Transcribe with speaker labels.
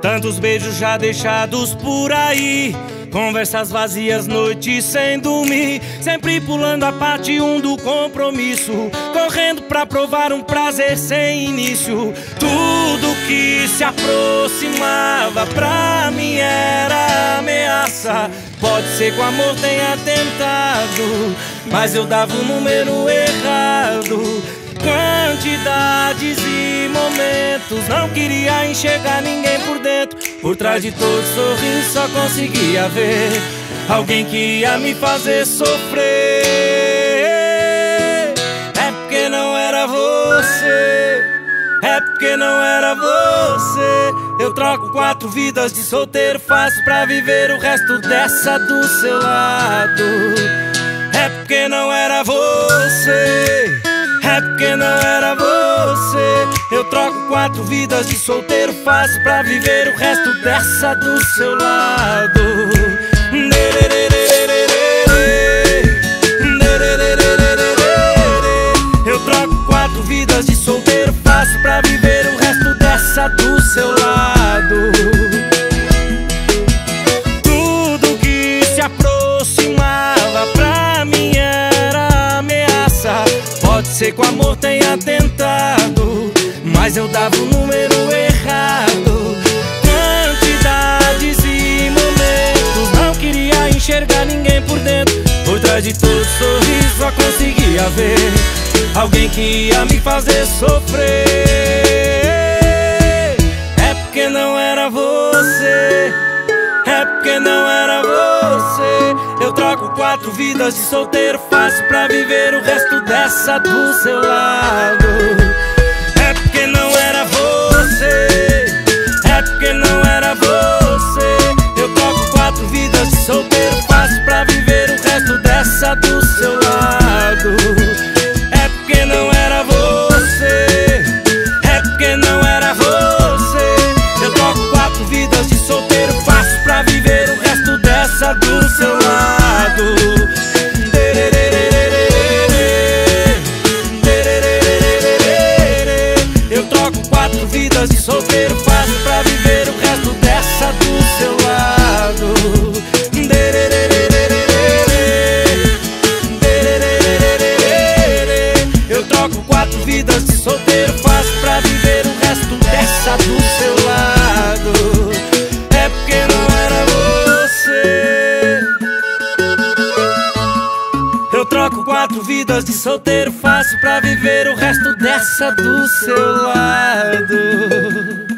Speaker 1: Quantos beijos já deixados por aí. Conversas vazias, noites sem dormir. Sempre pulando a parte um do compromisso. Correndo pra provar um prazer sem início. Tudo que se aproximava pra mim era ameaça. Pode ser que o amor tenha tentado Mas eu dava o número errado. Quantidades e momentos Não queria enxergar ninguém por trás de todo sorriso só conseguia ver Alguém que ia me fazer sofrer. É porque não era você É porque não era você. Eu troco quatro vidas de solteiro Faço pra viver o resto dessa do seu lado. É porque não era você é porque não era você Eu troco quatro vidas de solteiro Faço pra viver o resto dessa do seu lado. Eu troco quatro vidas de solteiro Faço pra viver o resto dessa do seu lado. Tudo que se aproximava pra mim era ameaça. Pode ser que o amor tenha tentado Mas eu dava o número errado. Quantidades e momentos. Não queria enxergar ninguém por dentro. Por trás de todo sorriso só conseguia ver Alguém que ia me fazer sofrer. É porque não era você. É porque não era você. Eu troco quatro vidas de solteiro Faço pra viver o resto dessa do seu lado quatro vidas de solteiro Faço pra viver o resto dessa do seu lado